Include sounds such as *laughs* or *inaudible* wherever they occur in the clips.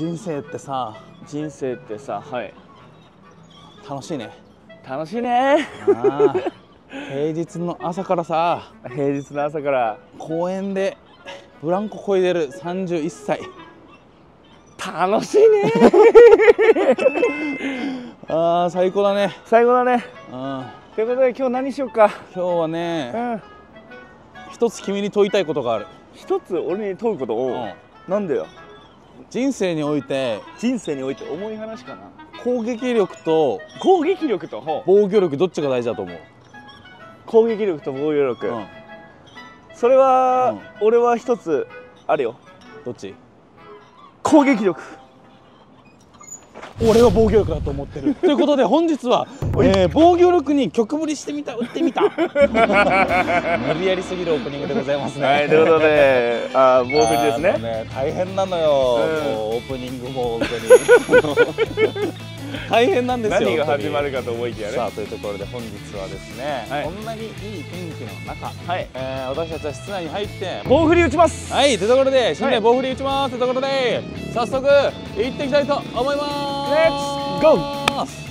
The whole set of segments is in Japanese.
人生ってさ人生ってさはい。楽しいね。楽しいね。平日の朝からさ *laughs* 平日の朝から。公園でブランコこいでる31歳。楽しいね。*laughs* ああ最高だね。最後だね。うん。ということで今日何しようか？今日はうねん。一つ君に問いたいことがある、一つ俺に問うこと？を、う。ん。なんだよ？人生において人生において重い話かな。攻撃力と攻撃力とほう。防御力どっちが大事だと思う、攻撃力と防御力、うん、それは、俺は一つあるよ。どっち？攻撃力俺は防御力だと思ってる。*laughs* ということで本日は、えー防御力に曲振りしてみた。打ってみた。無理やりすぎるオープニングでございますね。はいということであー防振りですあのね大変なのよ、うん。もうオープニングも本当に *laughs* 大変なんですよ何が始まるかと思いきやね。さあというところで本日はですね、はい。こんなにいい天気の中、はい。えー私たちは室内に入って棒振り打ちます。はいというところで新はい。年棒振り打ちますというところで早速行っていきたいと思います。レッツゴー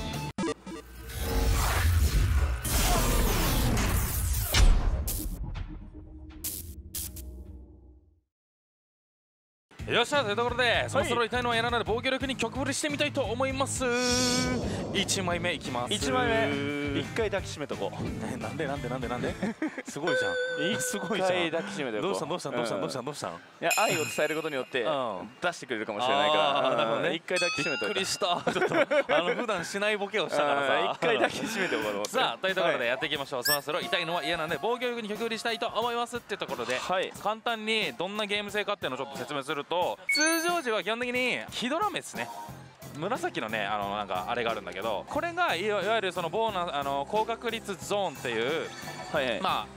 よっしゃというところでそろそろ痛いのはやらないで防御力に曲振りしてみたいと思います。1枚目いきます。1枚目。一回抱きしめとこう。えなんでなんでなんでなんで？*laughs* すごいじゃん。すごいじゃん。抱きしめこどうしたんどうしたんどうしたんどうしたんどうしたん？いや愛を伝えることによってうん。出してくれるかもしれないから。ね。うん一回抱きしめといたびっくりした。ちょっとあの *laughs* 普段しないボケをしたからうんさ一回抱きしめておこうと思って。さあというところではい。やっていきましょう、そろそろ痛いのは嫌なんで防御力に曲振りしたいと思いますっていうところで、はい。簡単にどんなゲーム性かっていうのをちょっと説明すると通常時は基本的にヒドラメですね。紫のねあのなんかあれがあるんだけどこれがいわゆるそのボーナスあの高確率ゾーンっていうはいはい。まあ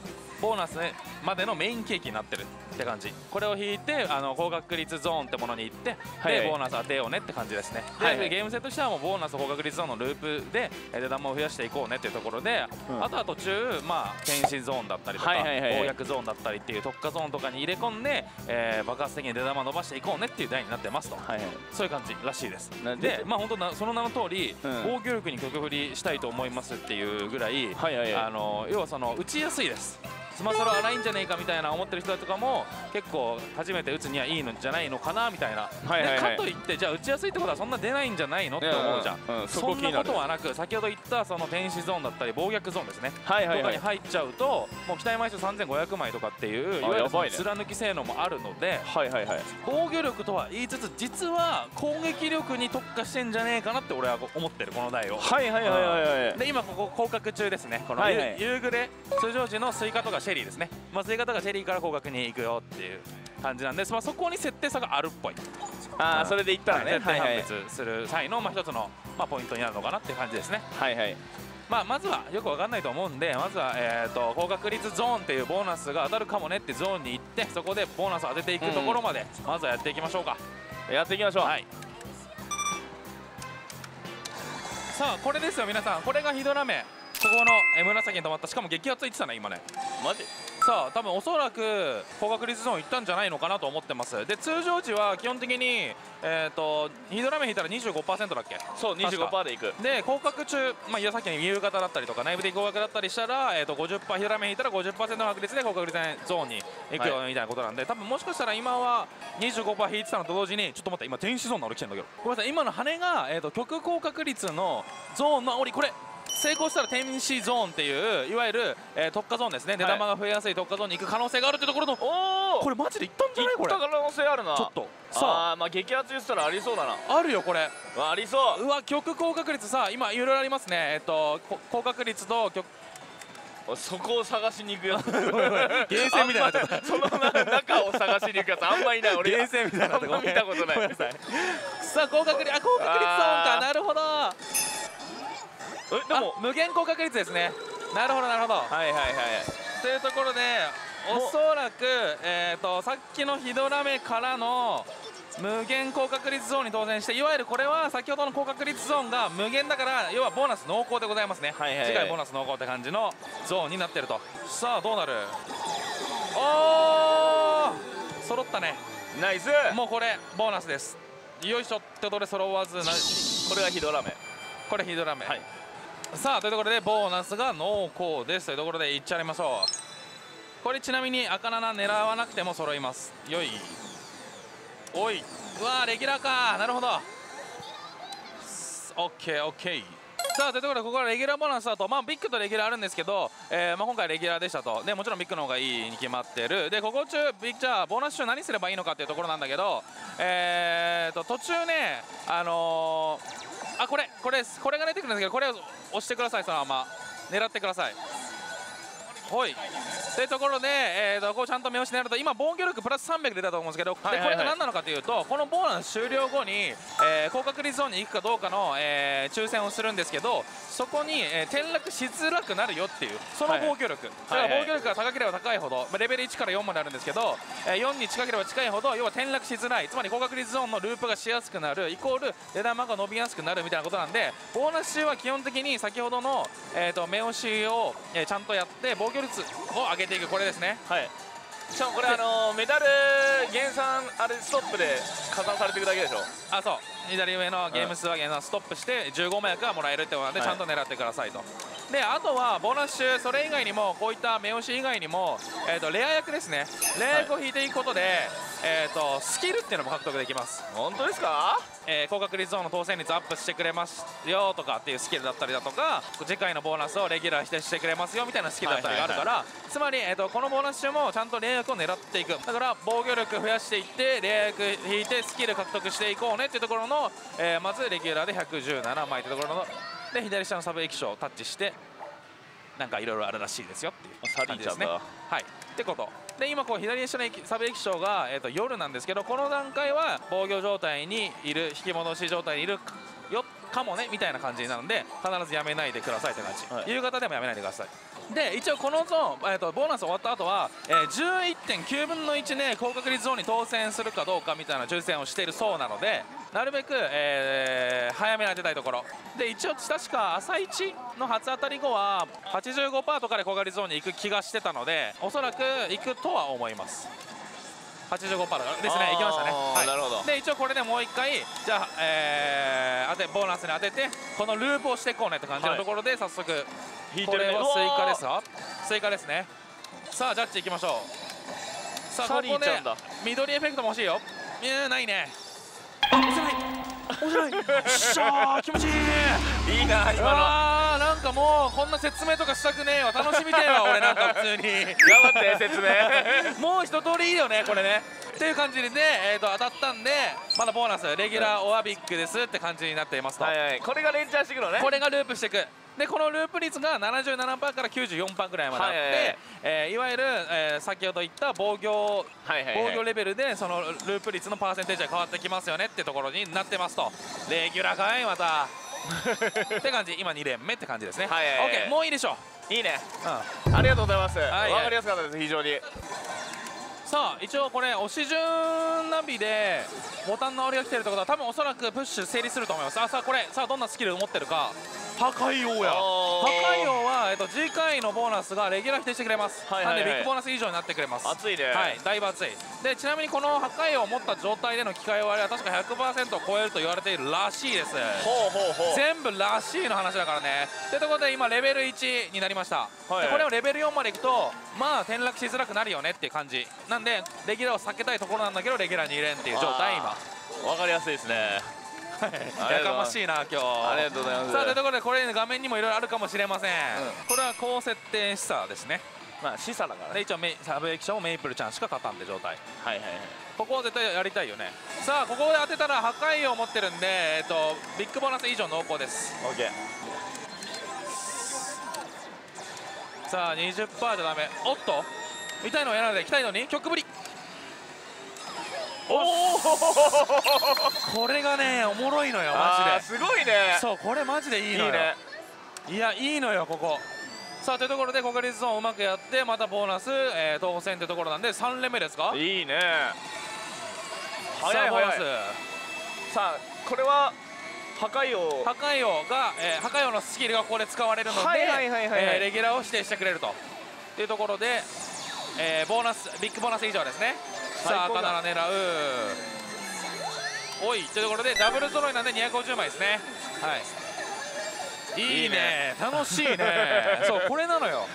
ボーナスまでのメインケーキになってるって感じ。これを引いてあの高確率ゾーンってものに行って、はい。はいでボーナス当てようねって感じですね。で、はい。はいゲーム性としてはもうボーナス高確率ゾーンのループでえー出玉を増やしていこうねっていうところで、うん。あとは途中まあ天使ゾーンだったりとか、はいはいはいゾーンだったりっていう特化ゾーンとかに入れ込んで、えー爆発的に出玉伸ばしていこうねっていう台になってますと。はいはい。そういう感じらしいです。なでまあ本当なその名の通り、うん。防御力に曲振りしたいと思いますっていうぐらい、はいはいはい。あの要はその打ちやすいです。スマソロ荒いんじゃねえかみたいな思ってる人とかも結構初めて打つにはいいのじゃないのかなみたいな、はいはいはい。でかといってじゃあ打ちやすいってことはそんな出ないんじゃないのって思うじゃん、うんうんそそんなことはなく先ほど言ったその天使ゾーンだったり暴虐ゾーンですね。はいはいはい。とかに入っちゃうともう期待枚数3500枚とかっていういわゆる貫き性能もあるのではいはいはい。防御力とは言いつつ実は攻撃力に特化してんじゃねえかなって俺は思ってるこの台を。はいはいはいはいはい。で今ここ高確中ですね。この夕,、はいはい。夕暮れ通常時のスイカとかチェリーですね、まあ、スイカとかチェリーから高確に行くよっていう感じなんです、まあ、そこに設定差があるっぽい。ああそれで言ったらね。設定判はいはい。別する際の、まあ、一つの、まあ、ポイントになるのかなっていう感じですね。はいはい。まあ、まずはよくわかんないと思うんでまずは、えー、と高確率ゾーンっていうボーナスが当たるかもねってゾーンに行ってそこでボーナスを当てていくところまで、まずはやっていきましょうか。やっていきましょう。はい。さあこれですよ皆さん。これがヒドラメここのえー紫に止まった。しかも激アツいってたね今ね。マジ？さあ多分おそらく高確率ゾーン行ったんじゃないのかなと思ってます。で通常時は基本的にえっ、とヒドラメ引いたら25%だっけ？そう確か。25%でいく。で降格中、まあ、いやさっきの夕方だったりとか内部的降格だったりしたら、えー、と50%ヒドラメ引いたら50%の確率で高確率ゾーンに行くよみたいなことなんで、多分もしかしたら今は25%引いてたのと同時にちょっと待って今天使ゾーンの俺来てんだけど。ごめんなさい今の羽が、えー、と極高確率のゾーンの煽りこれ成功したら天使ゾーンっていういわゆる、えー特化ゾーンですね。出玉が増えやすい特化ゾーンに行く可能性があるってところのおおこれマジでいったんじゃない？これ。行った可能性あるな。ちょっとさあ。まあ激アツ言ってたらありそうだな。ああるよこれ。あありそう。うわ極高確率さ今いろいろありますね。えっ、とこ高確率と極おそこを探しに行くやつ。*laughs* ゲーセンみたいになそのな中を探しに行くやつあんまいない。俺ゲーセンみたいになあんま見たことない。さあ高確率あ高確率ゾーンか。なるほどえでも。あ無限高確率ですね。なるほどなるほど。はいはいはい。というところでおそらくえっ、とさっきのヒドラメからの無限高確率ゾーンに当選していわゆるこれは先ほどの高確率ゾーンが無限だから要はボーナス濃厚でございますね、はいはいはい。次回ボーナス濃厚って感じのゾーンになってると。さあどうなる？おー！揃ったね。ナイス。もうこれボーナスです。よいしょってことで揃わずなこれがヒドラメ。これヒドラメ、はいさあというところでボーナスが濃厚です。というところでいっちゃいましょうこれちなみに赤7狙わなくても揃います。よい。おい。うわーレギュラーか。なるほど。オッケーオッケー。さあというところでここはレギュラーボーナスだと。まあビッグとレギュラーあるんですけど、えーまあ、今回レギュラーでしたと。でもちろんビッグの方がいいに決まってる。でここ中ビッグじゃあボーナス中何すればいいのかっていうところなんだけどえーと途中ねあのーあこれこれこれが出てくるんですけどこれを押してくださいそのまま。狙ってください。ほい。というところで、えー、とこうちゃんと目押し狙うと今防御力プラス300出たと思うんですけど、はいはいはい。でこれが何なのかというとこのボーナス終了後に、えー高確率ゾーンに行くかどうかの、えー抽選をするんですけどそこに、えー転落しづらくなるよっていうその防御力、だから防御力が高ければ高いほど、まあレベル1から4まであるんですけど、えー4に近ければ近いほど要は転落しづらい。つまり高確率ゾーンのループがしやすくなるイコール出玉が伸びやすくなるみたいなことなんでボーナス中は基本的に先ほどの、えー、と目押しを、えーちゃんとやって防御率を上げていくこれですね。はい。しかもこれあのメダル減産あれストップで加算されていくだけでしょ？あそう。左上のゲーム数はゲームストップして15枚がもらえるってことなんで、はい。ちゃんと狙ってくださいと。であとはボーナス中それ以外にもこういった目押し以外にも、えー、とレア役ですね。レア役を引いていくことで、えー、とスキルっていうのも獲得できます。本当ですか？えー高確率ゾーンの当選率アップしてくれますよとかっていうスキルだったりだとか次回のボーナスをレギュラーしてしてくれますよみたいなスキルだったりがあるから、つまり、えー、とこのボーナス中もちゃんとレイ役を狙っていく。だから防御力増やしていってレイ役引いてスキル獲得していこうねっていうところの、えーまずレギュラーで117枚というところので左下のサブ液晶をタッチしてなんかいろいろあるらしいですよっていう感じですね。はい、ってこと。で今こう左下の液サブ液晶が、えー、と夜なんですけどこの段階は防御状態にいる引き戻し状態にいるよかもねみたいな感じになるので必ずやめないでくださいって感じ、はい。夕方でもやめないでください。で一応このゾーン、えー、とボーナス終わった後は、えー、11.9分の1で高確率ゾーンに当選するかどうかみたいな抽選をしているそうなのでなるべく、えー早めに当てたいところ。で一応確か朝一の初当たり後は85%とかで高確率ゾーンに行く気がしてたのでおそらく行くとは思います。85%とかですね行きましたね、あーなるほど。で一応これでもう一回じゃあ、えー当てボーナスに当ててこのループをしていこうねって感じのところで早速、引いてるね。これは追加ですか追加ですね。さあジャッジいきましょう。さあここで緑エフェクトも欲しいよ。いやないね押せない。押せない。しゃー気持ちい。い。い。い。な今のあなんかもうこんな説明とかしたくねえわ楽しみてえわ俺なんか普通に頑張って説明もう一通りい。い。よねこれねってい。う感じで、えー、と当たったんでまだボーナスレギュラーオアビックですって感じになってい。ますと、はい。はい。これが連チャンしてい。くのねこれがループしてい。くでこのループ率が77%から94%ぐらいまであって、はいはいはい。えーいわゆる、えー先ほど言った防御はいはいはい。防御レベルでそのループ率のパーセンテージが変わってきますよねってところになってますと。レギュラーかいまた。*laughs* って感じ。今2連目って感じですね。はいはいはい。OK もういいでしょいいね。う、うん、ありがとうございます。わ、はいはい。かりやすかったです非常にさあ一応これ押し順ナビでボタンの煽りが来てるってことは多分おそらくプッシュ成立すると思います。あさあこれさあどんなスキルを持ってるか。破壊王や。破壊王は、と、次回のボーナスがレギュラー否定してくれます、はいはいはい。なんでビッグボーナス以上になってくれます。熱いね。はいだいぶ熱い。でちなみにこの破壊王を持った状態での機械割りは確か100%を超えると言われているらしいです。ほうほうほう。全部らしいの話だからね。ってところで今レベル1になりました、いはい。でこれをレベル4までいくとまあ転落しづらくなるよねっていう感じ。なんでレギュラーを避けたいところなんだけどレギュラーに入れんっていう状態今。わかりやすいですねやかましいな今日。ありがとうございます。さあというところでこれ画面にもいろいろあるかもしれません、ん。これは高設定示唆ですね。まあ示唆だからね。で一応サブ液晶もメイプルちゃんしか勝たんで状態。はいはいはい。ここを絶対やりたいよね。さあここで当てたら破壊王を持ってるんで、えっと、ビッグボーナス以上濃厚です。オッケー。さあ20%じゃダメ。おっと。痛いのをやらないで来たいのに曲ぶりこれがねおもろいのよマジすごいね。でそうこれマジでいいのよ。いいね。いやいいのよここ。さあというところで国立ゾーンをうまくやってまたボーナス、えー、当選というところなんで3連目ですか？いいね。さあボーナス。早い早いさあこれは破壊王破壊王が、えー破壊王のスキルがここで使われるのでレギュラーを指定してくれるというところで、えーボーナスビッグボーナス以上ですねさあ赤なら狙う。おいというところでダブル揃いなんで250枚ですね。はい。いいね。楽しいね。*laughs* そうこれなのよ。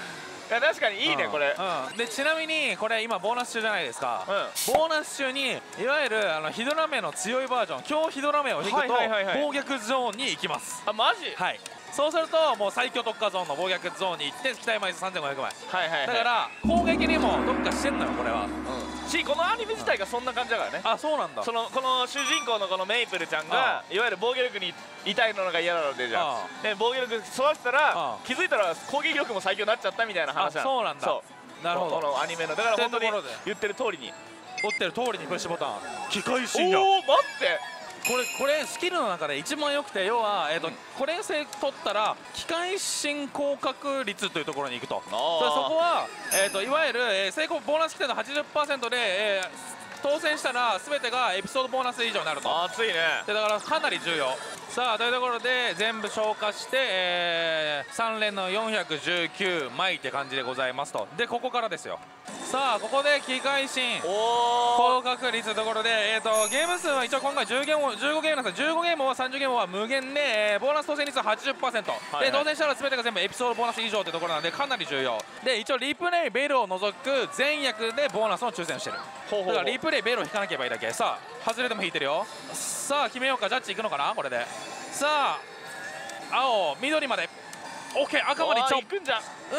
いや確かにいいねうん。これ。うん。でちなみにこれ今ボーナス中じゃないですか、うボーナス中にいわゆるあのヒドラメの強いバージョン強ヒドラメを引くとはいはいはいはい。暴虐ゾーンに行きます。あマジ？はい。そうするともう最強特化ゾーンの暴虐ゾーンに行って期待枚数3500枚。はいはいはい。だから攻撃にも特化してんのよこれは。うんしこのアニメ自体がそんな感じだからね。あそうなんだ。そのこの主人公のこのメイプルちゃんがいわゆる防御力に痛いのが嫌なのでじゃあんで防御力育てたらあ気づいたら攻撃力も最強になっちゃったみたいな話なそうなんだ。そう。なるほど。このアニメの。だから本当に言ってる通りに。折ってる通りにプッシュボタン。機械心やおお待ってこれこれスキルの中で一番良くて要は、えーとうん。これ性取ったら機械進降確率というところに行くと。そこは、えー、といわゆる、えー成功ボーナス規定の80%で、えー当選したら全てがエピソードボーナス以上になると。熱いね。でだからかなり重要さあというところで全部消化して、え3連の419枚って感じでございますと。でここからですよ。さあここで機械進おお高確率のところで、えー、とゲーム数は一応今回10ゲーム15ゲームなんですが15ゲームは30ゲームは無限で、えーボーナス当選率は80%、いはい。で当選したら全てが全部エピソードボーナス以上というところなのでかなり重要。で一応リプレイベルを除く全役でボーナスの抽選をしてる。だからリプレイベルを引かなければいいだけ。さあ外れでも引いてるよ。さあ決めようか。ジャッジいくのかな？これで。さあ青緑まで。OK 赤までいっちゃおう行くんじゃん。うー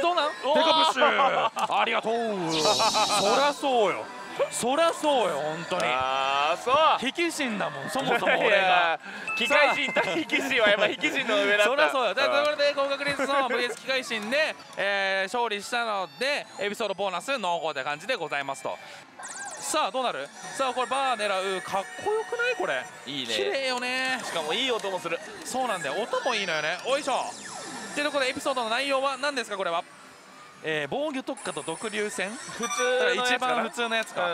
んどうなん？デカプッシュ。ありがとう。そりゃそうよ。そりゃそうよ本当に。ああそう。引き心だもんそもそもい俺が。や機械人対引き人はやっぱ引き人の上だった。そりゃそうよ。というところん。で高確率の VS 機械心で、えー勝利したのでエピソードボーナス濃厚って感じでございますとさあどうなる？さあこれバー狙う。かっこよくない？これ。いいね。綺麗よね。しかもいい音もする。そうなんだよ。音もいいのよね。おいしょ。ってところでエピソードの内容は何ですか？これは。えー防御特化と毒竜戦？普通だからのやつかな？一番普通のやつか、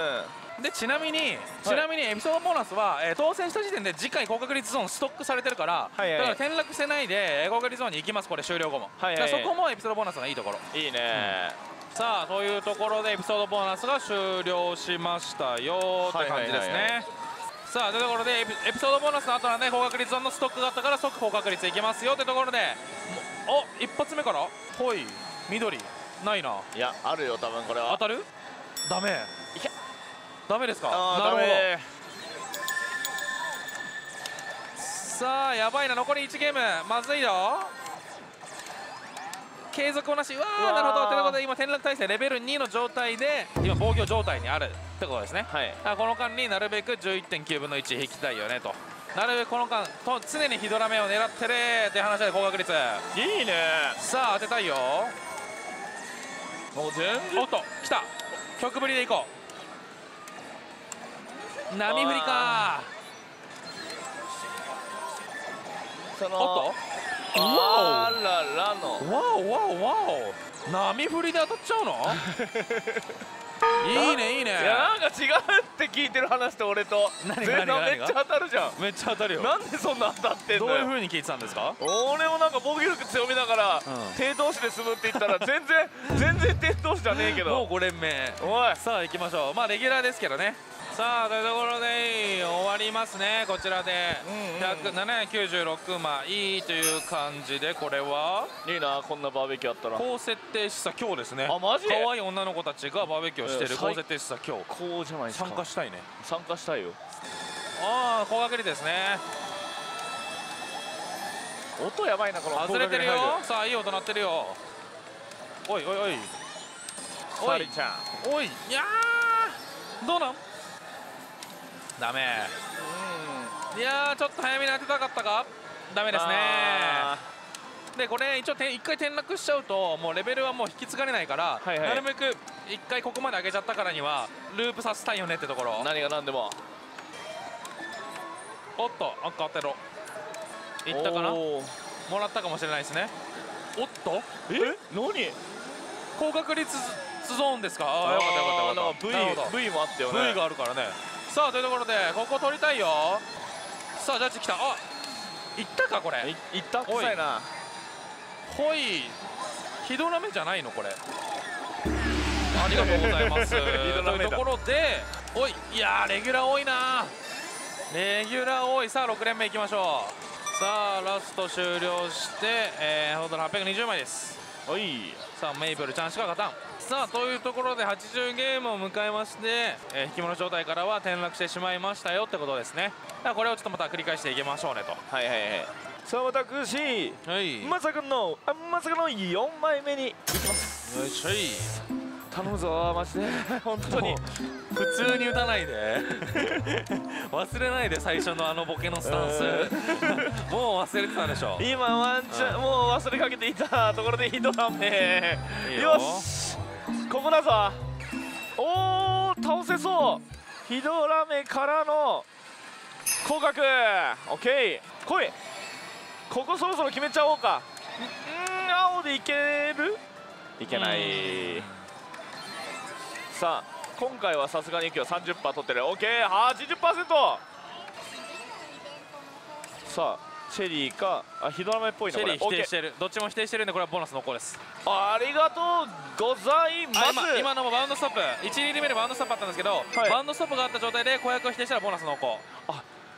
うん。でちなみにちなみにエピソードボーナスは、えー当選した時点で次回高確率ゾーンストックされてるから、はいはい。だから転落してないでえー高確率ゾーンに行きます。これ終了後も、はいはい。そこもエピソードボーナスのいいところ。いいねさあというところでエピソードボーナスが終了しましたよって感じですね。さあというところでエピソードボーナスの後なんで高確率ゾーンのストックがあったから即高確率いきますよというところでもお一発目から？ほい。緑。ないな。いやあるよ多分これは。当たる？ダメ。いけダメですか？なるほど。さあやばいな。残り1ゲーム。まずいよ継続なし。うわーうわーなるほど。ということで今転落体制レベル2の状態で今防御状態にあるってことですね。はい。あこの間になるべく11.9分の1引きたいよねと。なるべくこの間と常にヒドラメを狙ってるって話で高確率。いいね。さあ当てたいよ。もう全然。おっと来た。曲振りでいこう。波振りか。おっとあららの。わおわおわお。波振りで当たっちゃうの？*laughs* いいねいいね。いやなんか違うって聞いてる話と俺と。何めっちゃ当たるじゃん。めっちゃ当たるよ。なんでそんな当たってんどういうのよ風に聞いてたんですか？俺もなんか防御力強みだから、うん。低投資で済むって言ったら全然全然低投資じゃねえけもうど5連目おい。さあ行きましょう。まあレギュラーですけどねさあというところで終わりますね。こちらで。うんうん。796枚という感じでこれは。いいなこんなバーベキューあったら。高設定示唆今日ですね。あマジ可愛い女の子たちがバーベキューをしている。うん。高設定示唆今日。こうじゃないですか。参加したいね。参加したいよ。ああ高確率ですね。音やばいなこの外れてるよ。さあいい音鳴ってるよ。おいおいおい。おいおいちゃん。おい。いやー。どうなん？ダメ。いやーちょっと早めに当てたかったか？ダメですね。あでこれ一応て一回転落しちゃうともうレベルはもう引き継がれないから、はいはい。なるべく一回ここまで上げちゃったからにはループさせたいよねってところ。ー何が何でも。おっと赤当てろ。いったかな？もらったかもしれないですね。おっと？え？何？高確率ゾーンですか？ああよかったよかったよかった。V, v もあったよね。V があるからねさあというところでここ取りたいよ。さあジャッジ来た。あいったかこれ。いいった臭いな。ほい。ヒドラメじゃないのこれ。*laughs* ありがとうございます。というところでおい。いやーレギュラー多いな。レギュラー多い。さあ6連目いきましょう。さあラスト終了して、えー、トータル820枚です。おいさあメイプルチャンスが勝たんさあというところで80ゲームを迎えまして、えー、引き物状態からは転落してしまいましたよってことですね。だからこれをちょっとまた繰り返していきましょうねと。はいはいはい。さあ私はい。まさかのあまさかの4枚目にいきます。よいしょい頼むぞマジで。*laughs* 本当に。普通に打たないで。*laughs* 忘れないで最初のあのボケのスタンス。*laughs* もう忘れてたでしょ。今ワンチャンもう忘れかけていたところでヒドラメいいよ。よし。ここだぞ。おお倒せそう。ヒドラメからの高確オッケー。来い。ここそろそろ決めちゃおうか。んん青でいける？いけないさあ今回はさすがに今日30%取ってる。オッケー80%さあチェリーかあヒドラ目っぽいチェリー否定してる。どっちも否定してるんでこれはボーナスの子です。ありがとうございます。あ今今のもバウンドストップ。1リール目でバウンドストップあったんですけど、はい。バウンドストップがあった状態で小役を否定したらボーナスの子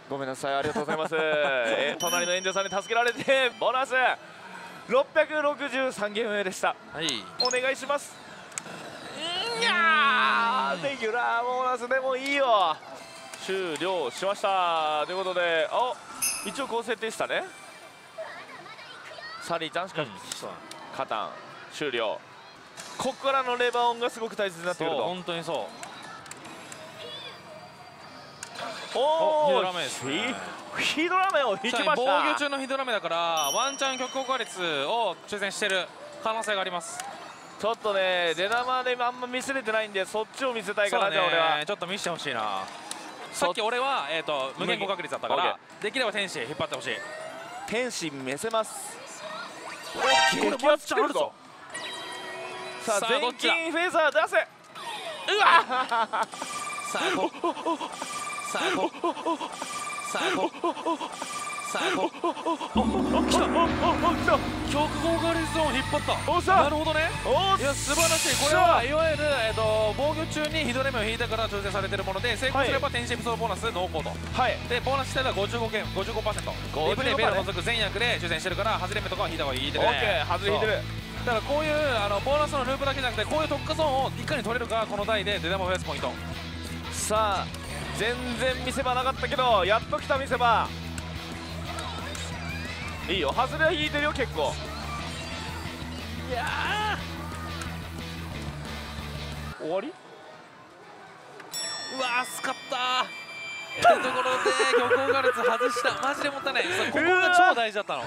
ごめんなさいありがとうございます、*laughs* えー隣の演者さんに助けられてボーナス。663ゲーム目でした。はい。お願いします。いやーレギュラーボーナスでもいいよ。終了しました。ということであ一応こう設定したね。サリーちゃんしか勝たん終了。ここからのレバー音がすごく大切になってくると。本当にそう。おおヒドラメですね。ヒヒドラメを引きました。防御中のヒドラメだからワンチャン曲効果率を抽選してる可能性がありますちょっとね出玉であんま見せれてないんでそっちを見せたいかなじゃあ俺は。ねちょっと見せてほしいな。そさっき俺は、えー、と無限互角率だったからできれば天使引っ張ってほしい。天使見せます。これ激アツ来てるぞ。さあ全金フェザー出せ。うわ！さあこさあこさあこさあこお来たおお来た曲互角率ゾーン引っ張ったおっしゃなるほどねおいや素晴らしいこれはいわゆる、えー、と防御中にヒドレメを引いたから抽選されてるもので成功すれば天使エピソードボーナス濃厚とはいでボーナス自体は55件55%リプレイベルを除く全役で抽選してるから外れ目とかは引いた方がいいでねオッケー外れ引いてるだからこういうあのボーナスのループだけじゃなくてこういう特化ゾーンをいかに取れるかこの台で出玉を増やすポイントさあ全然見せ場なかったけどやっと来た見せ場いいよ。外れは引いてるよ結構。いやー。終わり？うわーすかったってところで玉効果率外した。マジでもったいない。ここが超大事だったの。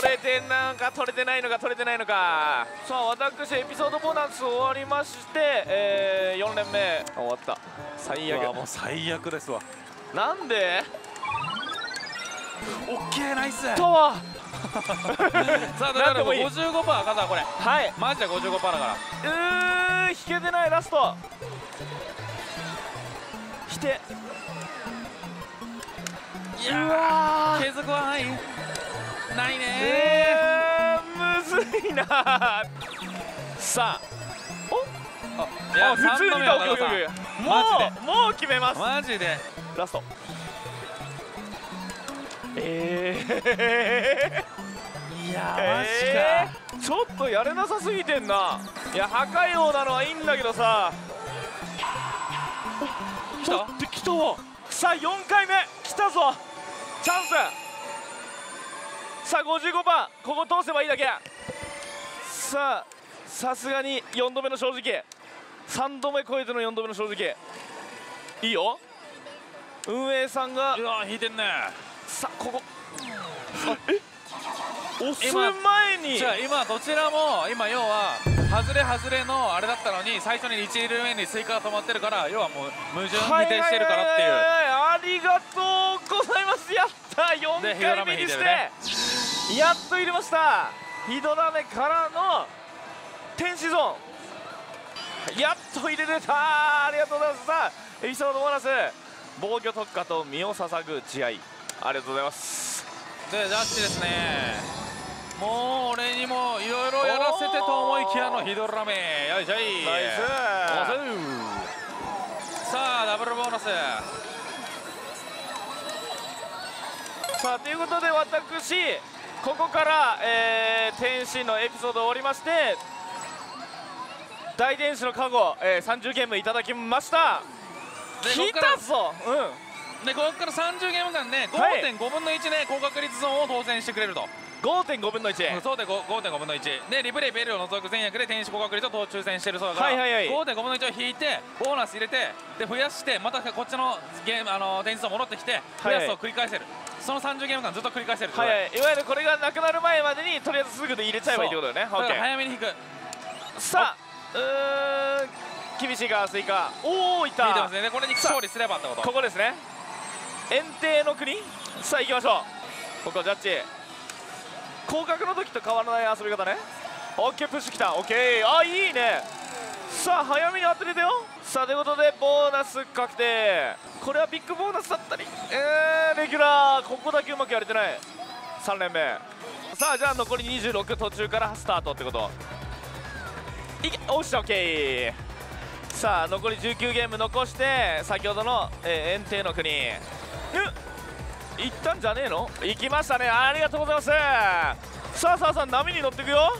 取れてんのか取れてないのか取れてないのか。さあ私エピソードボーナス終わりまして、えー、4連目。終わった。最悪。もう最悪ですわ。なんで？オッケーナイス。とは。*laughs* さあだからもいい。55%勝ったこれ。はい。マジで55%だから。うー引けてないラスト。引て。いうわわー継続はない。ないね。えー、むずいな。さあ。いやあ普通にもうもう決めます。マジで。ラストえー、いやえー、ちょっとやれなさすぎてんな。いや破壊王なのはいいんだけどさ。来た？ってきたわ。さあ4回目。来たぞ。チャンス。さあ55番。ここ通せばいいだけ。さあさすがに4度目の正直。3度目超えての4度目の正直。いいよ。運営さんがうわ引いてんねさあここ。押す前に。じゃあ今どちらも今要は外れ外れのあれだったのに最初に1リール目にスイカが止まってるから要はもう矛盾否定してるからっていう。はいはいありがとうございます。やった。4でヒドラ回目にして、ね。やっと入れました。ヒドラ目からの天使ゾーン。やっと入れれた。ありがとうございます。さあエピソードボーナス。防御特化と身を捧ぐ慈愛。いありがとうございます。でジャッジですね。もう俺にもいろいろやらせてと思いきやのヒドラメ。よいしょい。ナイス。さあダブルボーナス。さあということで私ここから、えー、天使のエピソード終わりまして大天使のカゴ、えー、30ゲームいただきました。来たぞ。うんでここから30ゲーム間ねはい。5.5分の1で高確率ゾーンを当選してくれると、5.5分の1、そうで5 5.5分の1でリプレイベルを除く全役で天使高確率を抽選してるそうだから、はいはいはい。5.5分の1を引いてボーナス入れてで増やしてまたこっちのゲームあの天使ゾーン戻ってきて増やすを繰り返せる、その30ゲーム間ずっと繰り返せるってことはいはい、いわゆるこれがなくなる前までにとりあえずすぐで入れちゃえばいいってことだよねだから早めに引く。さあうーん厳しいかスイカ。おおいった。引いてますね。でこれに勝利すればってこと。ここですね遠征の国。さあ行きましょう。ここジャッジ。広角の時と変わらない遊び方ね。オッケープッシュきた。オッケー。あいいね。さあ早めに当てれたよ。さあということでボーナス確定。これはビッグボーナスだったり。えー、レギュラー。ここだけうまくやれてない。3連目。さあじゃあ残り26途中からスタートってこと。いけおっしゃオッケー。さあ残り19ゲーム残して先ほどの、えー、遠征の国。う行ったんじゃねえの？行きましたね。ありがとうございます。さあさあさあ波に乗っていくよ。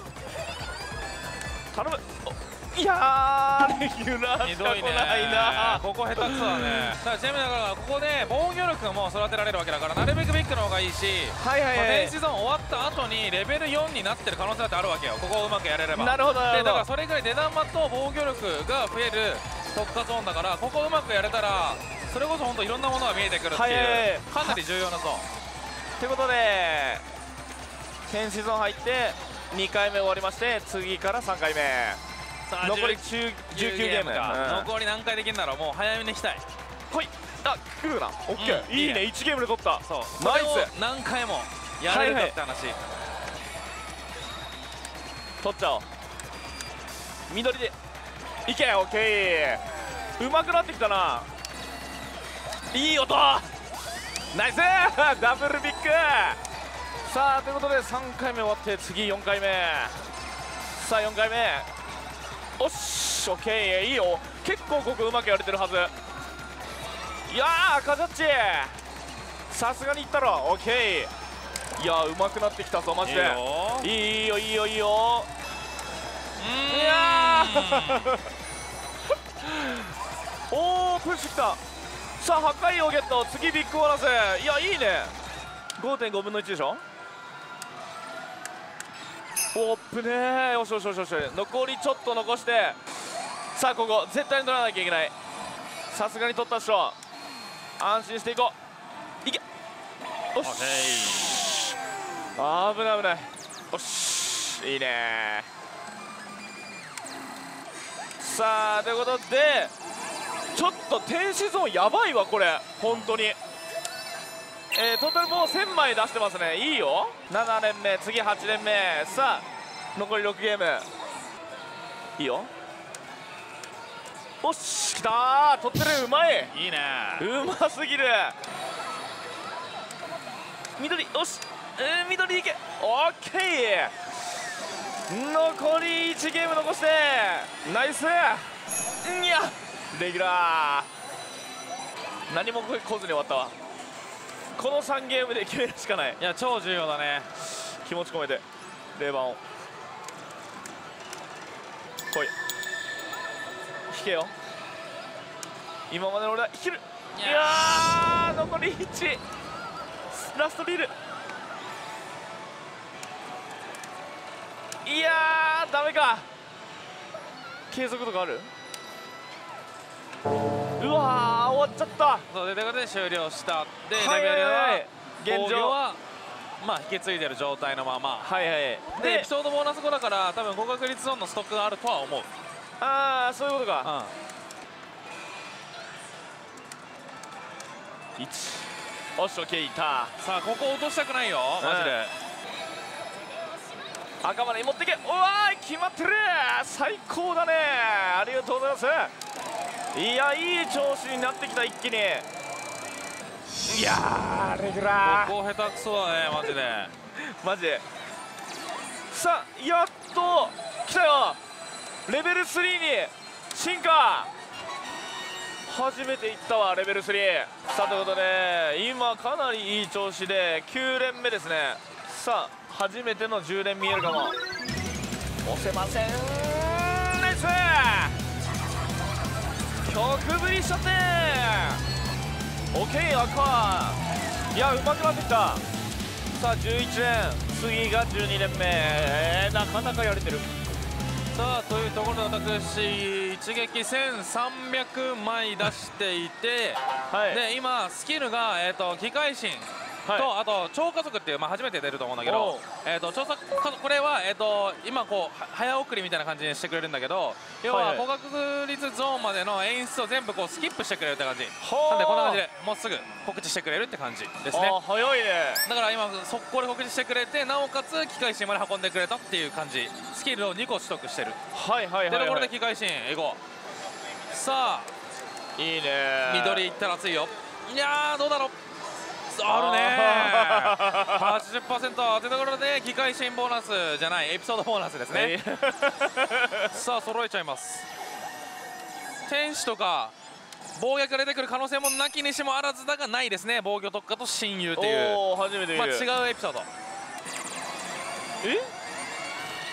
頼む。おいやーレギュラーしか来ないな。ここ下手くそだね。だからちなみにだからここで防御力も育てられるわけだからなるべくビッグの方がいいしはいはいまあはい。電子ゾーン終わった後にレベル4になってる可能性だってあるわけよ。ここをうまくやれれば。なるほどなるほど。でだからそれぐらい出玉と防御力が増える特化ゾーンだからここをうまくやれたらそれこそ本当いろんなものが見えてくるってはいはいはい。いうかなり重要なゾーン。ということで天使ゾーン入って2回目終わりまして次から3回目。残り10 19ゲーム。か。うん。残り何回できるんだろう。もう早めにしたい。ほいあ来るな。オッケー、うんいいね。いいね。1ゲームで取った。そう。ナイス。何回もやれるかって話、取っちゃおう。緑で。いけオッケー。うまくなってきたないい音。ナイス。*laughs* ダブルビッグ。さあということで3回目終わって次4回目。さあ4回目。おっしオッケーいいよ。結構ここうまくやれてるはず。いやー赤ジャッジ。さすがにいったろ。オッケー。いやーうまくなってきたぞマジで。いいよ。いいよいいよいいよ。いや *laughs* おおプッシュきたさあ破壊をゲット。次ビッグボーナス。いやいいね。5.5分の1でしょ？おっぶねー。よしよしよしよし。残りちょっと残して。さあここ絶対に取らなきゃいけない。さすがに取ったでしょ安心していこう。いけ。おっし。危ない危ない。おっし。いいねさあということでちょっと天使ゾーンやばいわこれ。本当に。えー、トータルもう1000枚出してますね。いいよ。7連目次8連目。さあ残り6ゲーム。いいよ。おっしきたー。取ってるうまい。いいね。うますぎる。緑よし、えー、緑いけ。オッケー。残り1ゲーム残して。ナイス。んやレギュラー。何も来ずに終わったわ。この3ゲームで決めるしかない。いや超重要だね。気持ち込めて0番を。来い。引けよ。今までの俺は引ける。いいや残り1ラストビール。いやーダメか。継続とかある？うわー終わっちゃった。そうでということで終了した。でレはいベルは現状。はまあ引き継いでる状態のまま。はいはいでエでピソードボーナス後だから多分高確率ゾーンのストックがあるとは思う。ああそういうことか。うん。1おしオッケーいったさあここ落としたくないよ。マジで、赤まで持ってけ。おわーい決まってる。最高だね。ありがとうございますいやいい調子になってきた一気に。いやーレギュラー。ここ下手くそだねマジで。*laughs* マジで。さあやっと来たよ。レベル3に進化。初めていったわレベル3さあということで今かなりいい調子で9連目ですね。さあ初めての10連見えるかも。押せませんナイス曲振りしちゃって OK 赤いやうまくなってきたさあ11連次が12連目、えーなかなかやれてるさあというところで私一撃1300枚出していて、はいで今スキルが、えー、と機械心と、はい。あと超加速っていう、まあ、初めて出ると思うんだけおどう、えー、と超加速これは、えー、と今こうは早送りみたいな感じにしてくれるんだけど要はいはい。は高確率ゾーンまでの演出を全部こうスキップしてくれるって感じ。ほなんでこんな感じでもうすぐ告知してくれるって感じですね。早いね。だから今速攻で告知してくれてなおかつ機械心まで運んでくれたっていう感じ。スキルを2個取得してる。はいはいはい、でとこはい、ろで機械心いこうさあ。いいね緑いったら熱いよ。いやーどうだろうあるね。80%というところで機械心ボーナスじゃない。エピソードボーナスですね。*laughs* さあ揃えちゃいます。天使とか暴虐が出てくる可能性もなきにしもあらずだがないですね。防御特化と親友っていう。初めて見まある、違うエピソード。え？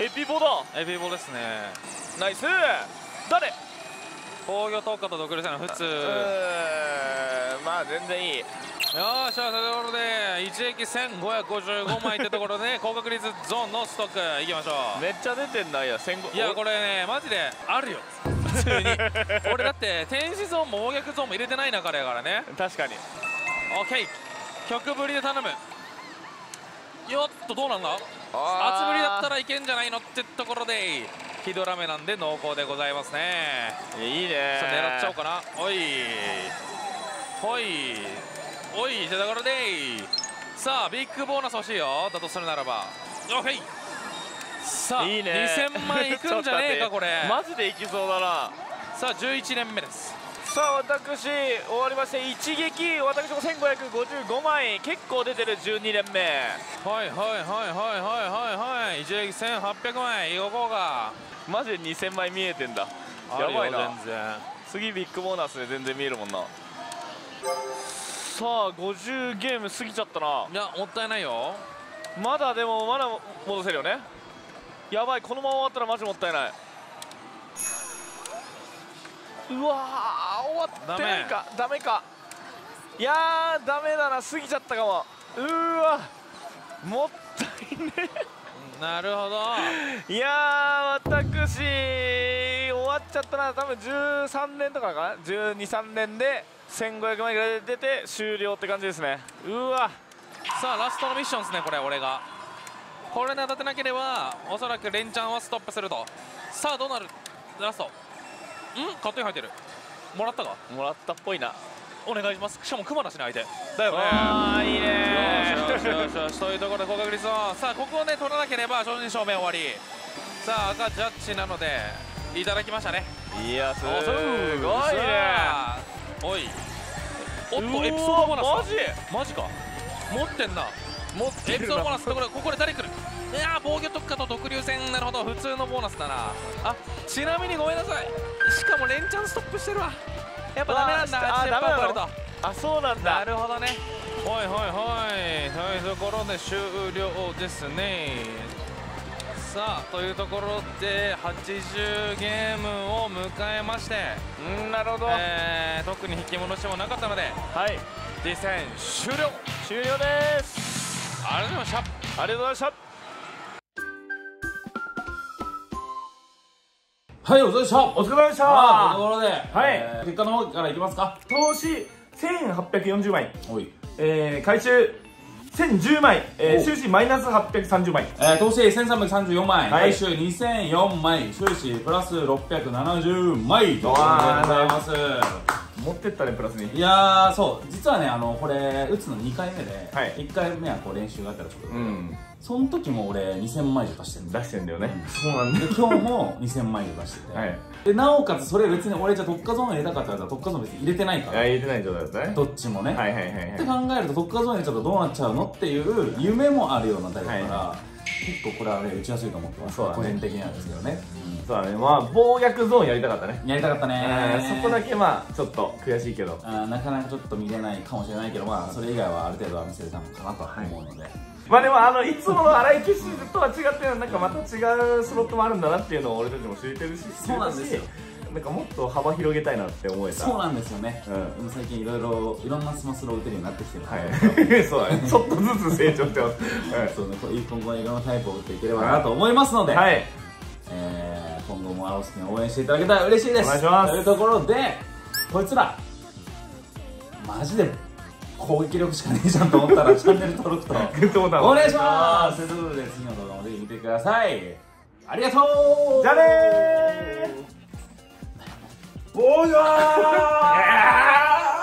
エピボだ。エピボですね。ナイス。誰？防御特化と独立戦の普通。まあ全然いいよーしというところで一撃1555枚ってところで *laughs* 高確率ゾーンのストックいきましょう。めっちゃ出てんな、いや、1500いやこれねマジであるよ。普通に。*laughs* 俺だって天使ゾーンも暴虐ゾーンも入れてない中だからね。確かに。OK 曲振りで頼む。よっとどうなんだ？厚あ振りだったらいけんじゃないのってところでヒドラメなんで濃厚でございますね。ら。いいね狙っちゃおうかな。おい。ほいおいってところでさあビッグボーナス欲しいよ。だとするならば。OK さあいいね。2000万いくんじゃねえか *laughs* これ。マジでいきそうだな。さあ11年目です。さあ、私、終わりまして、一撃、私も1555枚、結構出てる12連目。はいはいはいはいはいはい。はい一撃1800枚いこうか。マジで2000枚見えてんだ。やばいな。全然。次ビッグボーナスで全然見えるもんな。さあ、50ゲーム過ぎちゃったな。いやもったいないよ。まだでもまだ戻せるよね。やばいこのまま終わったらマジもったいない。うわー終わってないか。ダメ。か。いやーダメだな。過ぎちゃったかも。うーわ。もったいねなるほど。いやー私ゃったな多分13年とかかな？123年で1500枚ぐらい出て終了って感じですね。うわ。さあラストのミッションですねこれ俺が。これに当たってなければおそらく連チャンはストップすると。さあどうなる？ラスト。ん？勝手に入ってる。もらったか？もらったっぽいな。お願いします。しかも熊だしね相手。だよね。ああいいね。よしよしよしよし。というところで高確率をさあここをね取らなければ正真正銘終わり。さあ赤ジャッジなのでいただきましたね。いやすごいね。おい。おっとエピソードボーナスだ。マジ？マジか。持ってんな。持ってるエピソードボーなナスところここで誰来る？いやー防御特化と独流戦。なるほど。普通のボーナスだな。あちなみにごめんなさい。しかも連チャンストップしてるわ。やっぱダメなんだ。あ80%ダメなの？超えると。あそうなんなだるほどね。はいはいはい。というところで終了ですねさあというところで80ゲームを迎えまして、うんなるほど、えー特に引き戻しもなかったのではい。実戦終了。終了です。ありがとうございました。ありがとうございました。はいお疲れ様でした。お疲れ様でしあーというところで、はい。えー結果の方からいきますか。投資1840枚、おい。えー、回収1010枚、えー、お。収支マイナス830枚。えー、投資1334枚、はい。回収2004枚、収支プラス670枚。ということでございます。持ってったねプラスに。いやー、そう、実はね、あのこれ、打つの2回目で、はい。1回目はこう練習があったらちょっと、うんその時も俺、2000枚以上出してる出してんだよね、うん。そうなんだ。で今日も2000枚以上出してて、はい。でなおかつそれ別に俺じゃあ特化ゾーン入れたかったら特化ゾーン別に入れてないから、入れてない状態だったね。どっちもね、はいはいはいってはい考えると特化ゾーンにちょっとどうなっちゃうのっていう夢もあるようなタイプだから、は結構これはね打ちやすいと思ってます、ね。個人的にはですけどね、そうだね。まあ暴虐ゾーンやりたかったね。やりたかったね。えーそこだけまあちょっと悔しいけど。なかなかちょっと見れないかもしれないけどまあそれ以外はある程度は見せれたのかなとは思うので、まあでもあのいつもの荒井騎士とは違ってなんかまた違うスロットもあるんだなっていうのを俺たちも知れてるしそうなんですよ。なんかもっと幅広げたいなって思えた。そうなんですよね、うんでも最近いろいろいろんなスマスロー打てるようになってきてるはい。*laughs* そうだね。ちょっとずつ成長してます。はい。そうね、今後いろんなタイプを打っていければなと思いますので、はい。えー今後もアロスキンを応援していただけたら嬉しいです。お願いします。というところでこいつらマジで攻撃力しかねえじゃんと思ったらチャンネル登録と。グッドボタンお願いします。ということで次の動画もぜひ見てください。ありがとう。じゃあねー。おーいわー